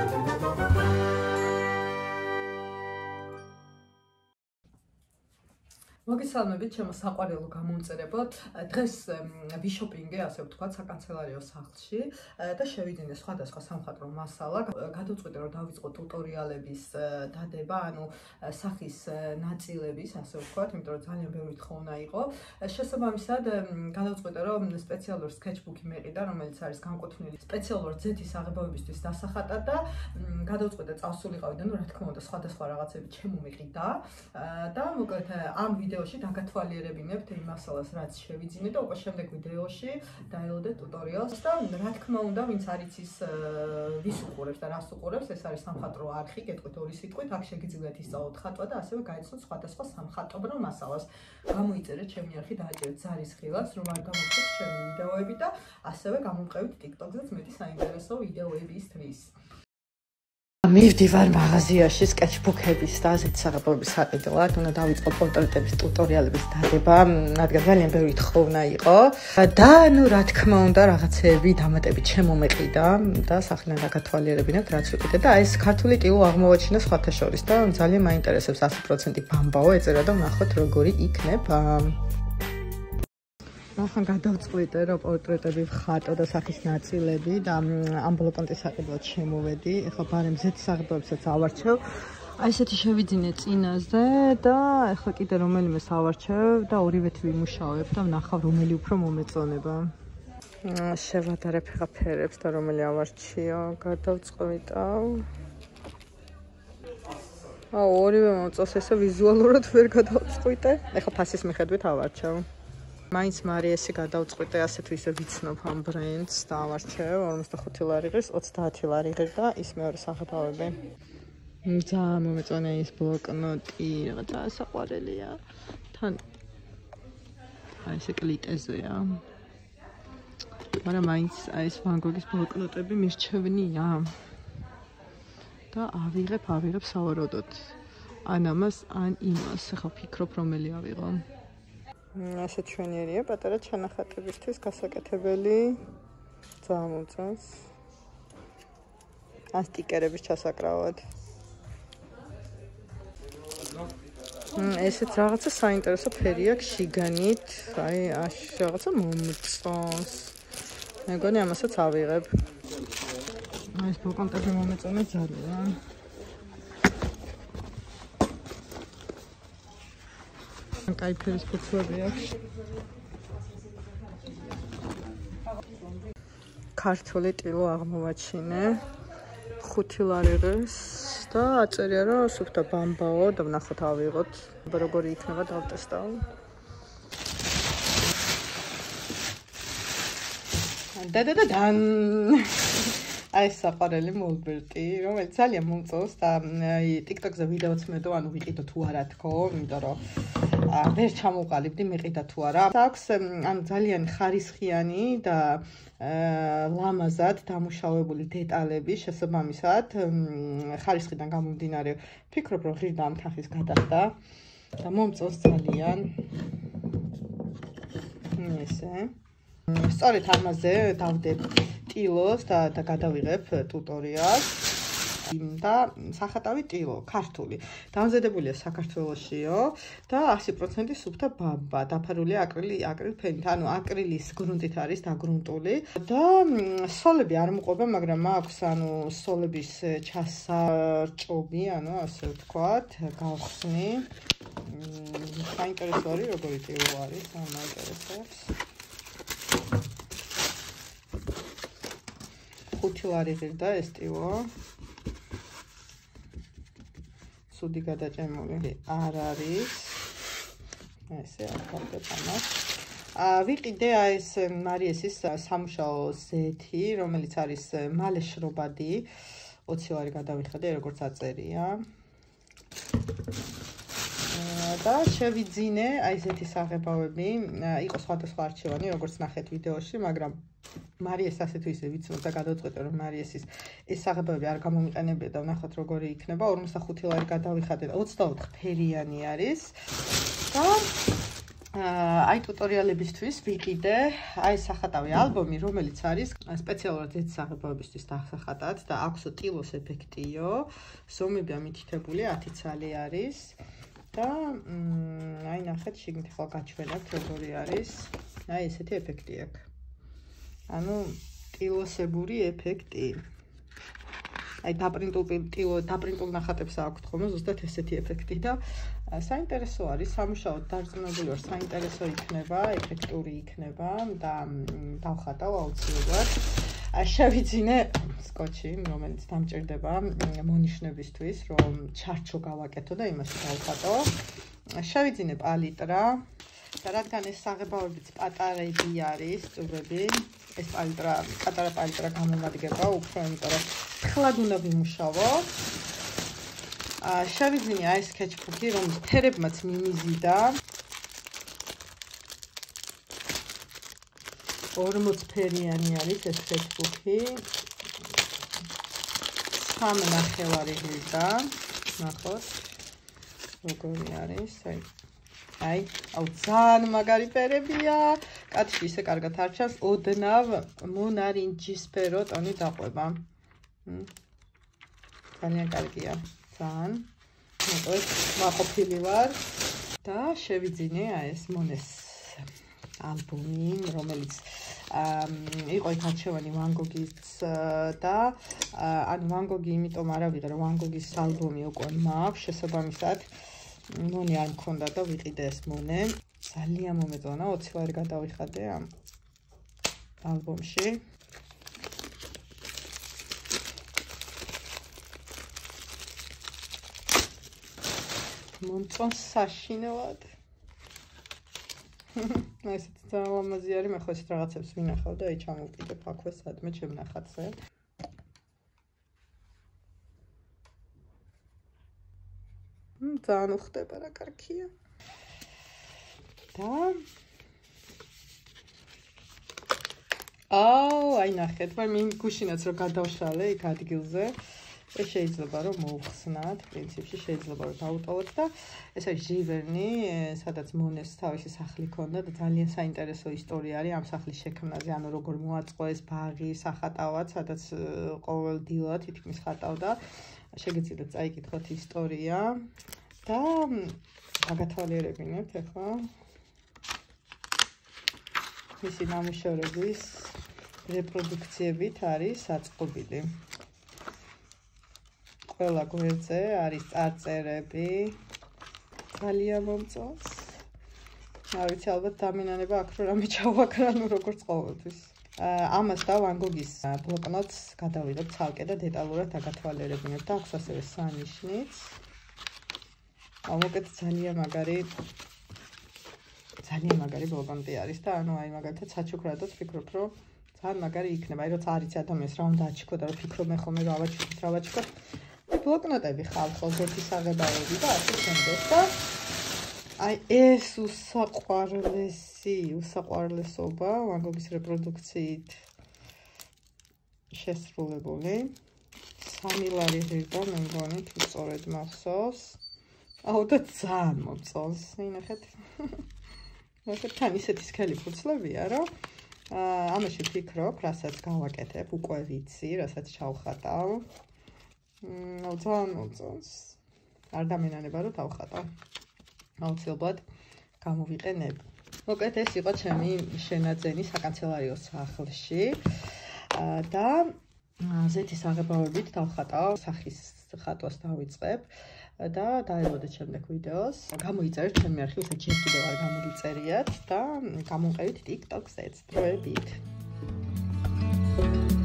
Thank you. მოგესალმებით ჩემო საყვარელო გამომწერებო. დღეს ვიშოპინგე, ასე ვთქვათ, საკანცელარიო სახლში და შევიძინე სხვადასხვა სამხატვრო მასალა. გადავწყვიტე რომ დავიწყო ტუტორიალების დადება, ანუ სახის ნაწილების, ასე ვთქვათ, იმიტომ რომ ძალიან ბევრი თხოვნა იყო. შესაბამისად, გადავწყვიტე რომ სპეციალური sketchbook-ი მეყიდა, რომელიც არის განკუთვნილი სპეციალურ ზეთის აღებებისთვის დასახატად და გადავწყვიტე წავსულიყავი და ნუ რა თქმა უნდა, სხვადასხვა რაღაცები ჩემო მეყიდა და მოკლედ ამ ვიდეო ვიდეოში დაგათვალიერებინებთ იმ მასალას, რაც შევიძინე და უკვე შემდეგ ვიდეოში დაელოდეთ ტუტორიალს და რა თქმა უნდა, ვინც არის ის ვის უყურებს და რას უყურებს, ეს არის სამხატვრო არხი, გეტყვით ორი სიტყვით, აქ შეგიძლიათ ისწავლოთ ხატვა და ასევე გაიცნოთ სხვადასხვა სამხატვრო მასალას. გამოიწერეთ ჩემი არხი, დააჭერეთ ზარის ხილას, რომ არ გამოგხდეთ ჩემი ვიდეოები და ასევე გამომყევით TikTok-ზეც მეტი საინტერესო ვიდეოებისთვის. მივდივარ მაღაზიაში sketchbook-ების და ასეთ საღებავების საყიდლად, უნდა დავიწყო პორტრეტების ტუტორიალების დადება, რადგან ძალიან ბევრი თხოვნა იყო. და ნუ რა თქმა უნდა, რაღაცეები დამატებით შემომეყიდა და სახლიდან დაგათვალიერებინებ, რაც ვიყიდე და ეს ქართული ტილო აღმოვაჩინა სხვათა შორის და ძალიან მაინტერესებს 100% ბამბაო ეწერა და ნახოთ როგორი იქნება. ახან გადავწყვიტე რომ პორტრეტები ვხატო და სახის ნაწილები და ამ ბლოკონტის საყიდლად შემოვედი. ეხლა ბარემ ზეთ საღებებსაც ავარჩევ. აი ესეთი შევიძინე წინაზე და ეხლა კიდე რომელიმე ავარჩევ და ორივე თვი ვიმუშავებ და ვნახავ რომელი უფრო მომეწონება. შევადარებ ფერებს და რომელი ავარჩიო. გადავწყვიტავ. აა ორივე მოწოს ესე ვიზუალურად ვერ გადავწყვიტე. ეხლა ფასის მიხედვით ავარჩევ. მაინც მარიესი გადავწყვიტე ასეთ ვისე ვიცნობ ამ ბრენდს და ავარჩევ 45 ლარი ღირს 30 ლარი ღირს და ის მეორე სახელთავები მცა მომეწონა ის ბლოკნოტი რაღაცა საყვარელია თან აი ეს კლიტეზეა. მაგრამ მაინც აი ეს ვან გოგის ბლოკნოტები მირჩევნია. და ავიღებ ავიღებ სავარაუდოდ ან ამას ან იმას. ხა ფიქრობ რომელი ავიღო ასე ჩვენიერია. პატარა ჩანახატებისთვის გასაკეთებელი ძამოწას ან სტიკერების ჩასაკრავად. ესეც რაღაცა საინტერესო ფერია შიგანით აი რაღაცა მომწონს. მეგონი ამასაც ავიღებ. ეს ბოკონტები მომეწონა ძალიან კაი ფერის ფოთლები აქვს. ქართული ტილო აღმოვაჩინე. 5 ლარიღეს და აწერია რომ სუფთა ბამბაო და ვნახოთ ავიღოთ. როგორი იქნება დავტესტავ. და და და დან აი საყარელი მოლბერტი, რომელიც ძალიან მომწონს და აი TikTok-ზე ვიდეოც მედო, ანუ ვიყიდო თუ არა თქო, იმიტომ რომ ვერ ჩამოყალიბდი მეყიდა თუ არა. აქვს ანუ ძალიან ხარისხიანი და ლამაზად დამუშავებული დეტალები შესაბამისად ხარისხიდან გამომდინარე ფიქრობ რომ ღირდა ამ თანხის გადახდა და მომწონს ძალიან. ესე. სწორედ ამაზე დავდებ ტილოს და და გადავიღებ ტუტორიალს და სახატავი ტილო, ქართული. დამზადებულია საქართველოსიო და 100% სუფთა ბაბა, დაფარულია აკრილი აკრილ ფენით, ანუ აკრილის გრუნტით არის დაგრუნტული და სოლები არ მოყვება, მაგრამ აქვს ანუ სოლების ჩასარჭობი, ანუ ასე ვთქვათ, გავხსნი. საინტერესო არის, როგორი ტილო არის, მაინტერესებს. ხუთი ლარი ღირდა ეს ტილო. ცუდი გადაჭემული არ არის. ესე ახალგებ ამას. ა ვიყიდე აი ეს მარიესის სამშაო ზეთი, რომელიც არის მალეშრობადი. 20 ლარი გადავიხადე, როგორც აწერია. და შევიძინე აი ესეთი საღებავები. იყო სხვადასხვა არჩევანი, როგორც ნახეთ ვიდეოში, მაგრამ მარიეს ასეთ ისე ვიცნობ და გადავწყვეტე რომ მარიესის ეს საღებავები არ გამომიყენებია და ვნახოთ როგორი იქნება 45 ლარი გადავიხადე 24 ფერიანი არის და აი ტუტორიალებისთვის ვიყიდე აი სახატავი ალბომი, რომელიც არის სპეციალურად ეს საღებავებისთვის დასახატად და აქვს ტილოს ეფექტიო. ზომები ამითითებული 10 ცალი არის და აი ნახეთ შიგნით ხო გაჩვენებთ როგორი არის. აი ესეთი ეფექტი აქვს. ანუ ტილოსებური ეფექტი. აი დაპრინტულ ტილო დაპრინტულ ნახატებს აქვს ხოლმე ზუსტად ესეთი ეფექტი და საინტერესო არის სამუშაოდ დარწმუნებული ვარ საინტერესო იქნება ეფექტური იქნება და დავხატავ აუცილებლად შევიძინე სკოჩი რომელიც დამჭირდება მონიშნებისთვის რომ ჩარჩო გავაკეთო და იმას დავხატო. შევიძინე პალიტრა. რადგან ეს საღებავებიც პატარები არის წურები ეს პალიტრა პატარა პალიტრა გამომადგება უფრო იმიტომ რომ თხლად უნდა ვიმუშავო შევიძინე აი სკეჩბუქი, რომ ფერებმაც მიმიზიდა. 40 ფერიანი არის ეს სკეჩბუქი. სამნახევარი ღირდა. ნახოთ. როგორი არის? აი აი, აუ ძალიან მაგარი ფერებია. კაცი ისე კარგად არჩევს. ოდნავ მონარინჯისფერო ტონი დაყვება. ძალიან კარგია. ძალიან მოკლედ მაყოფილი ვარ და შევიძინე აი ეს მონეს ალბომი რომელიც იყო იქარჩევანი ვან გოგის და ანუ ვან გოგი იმიტომ არ ავიღე რომ ვან გოგის ალბომი უკვე მაქვს შესაბამისად მონე არ მქონდა და ვიყიდე ეს მონე ძალიან მომეწონა 20 ლარი გადავიხადე ამ ალბომში მომწონს საშინელად. აი ესეც ძალამაზი არის, მე ხო ესეთ რაღაცებს ვინახავ და აი ჩამოვკიდებ აქვე სადმე ჩემ ნახატზე. მ ძალიან უხდება რა კარგია. და აუ, აი ნახეთ, მე გუშინაც რო გადავშალე იქ ადგილზე. ეს შეიძლება რომ მოუხსნათ, პრინციპში შეიძლება რომ დაუტოვოთ და ეს არის ჟივერნი, სადაც მონეს თავისი სახლი ქონდა და ძალიან საინტერესო ისტორია არის ამ სახლის შექმნაზე, ანუ როგორ მოაწყო ეს ბაღი, სახატავად, სადაც ყოველდღიურად თითქმის ხატავდა. შეგიძლიათ წაიკითხოთ ისტორია და გაგათვალიერებინებთ ახლა. მისი ნამუშევრების რეპროდუქციებით არის საწყობილი. ყველა გვერდზე არის წარწერები. ძალიან მომწონს. არ ვიცი, ალბათ დამინანება აქ რო რამე ჩავაქრა, ну როგორც ყოველთვის. ამას და ვან გოგის ბლოკნოტს გადავიღებ ცალკე და დეტალურად დაგათვალიერებინებ და აქვს ასევე სანიშნიც. ამოკეთ ძალიან მაგარი ძალიან მაგარი ბლოკნოტი არის და ანუ აი მაგალითად საჩუქრადოდ ფიქრობ, რომ ძალიან მაგარი იქნება. აი როცა არის ადამიანს რა უნდა აჩიქო და რა ფიქრობ მე ხოლმე რა ვაჩიქოთ, რა ვაჩიქოთ. ბლოკნოტები ხალხო ზოგი საღებავები და ასე შემდეგ და აი ეს უსაყვარლესი უსაყვარლესობა ვანგოგის რეპროდუქციით შესრულებული. სამი ლარი ღირდა მე მგონი თუ სწორედ მახსოვს. აუ და ძალიან მომწონს ინახეთ. ნახეთ თან ისეთი სქელი ფურცლებია რომ ამაში ფიქრობ რასაც გავაკეთებ უკვე ვიცი რასაც ჩავხატავ ძალიან მოწონს. არ დამენანება რომ დავხატო. აუცილებლად გამოვიყენებ. მოკლედ ეს იყო ჩემი შენაძენი საკანცელარიო სახლში. და ზეთის აღებავებით დავხატავ სახის ხატვას დავიწყებ და დაელოდეთ შემდეგ ვიდეოს. გამოიწერეთ ჩემი არქივი, საერთოდ ჯერ კიდევ არ გამოგიწერიათ და გამოვყევით TikTok-ს ეც დროებით. Thank you